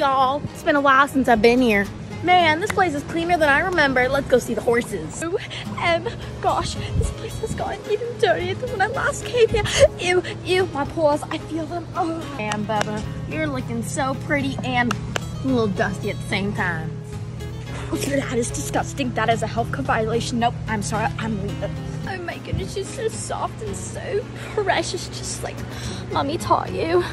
y'all. It's been a while since I've been here. Man, this place is cleaner than I remember. Let's go see the horses. Ew, um, gosh, this place has gotten even dirtier than when I last came here. Ew, ew, my paws, I feel them. Oh. Man, Bubba, you're looking so pretty and a little dusty at the same time. That is disgusting. That is a health code violation. Nope, I'm sorry, I'm leaving. Oh my goodness, she's so soft and so precious, just like mommy taught you.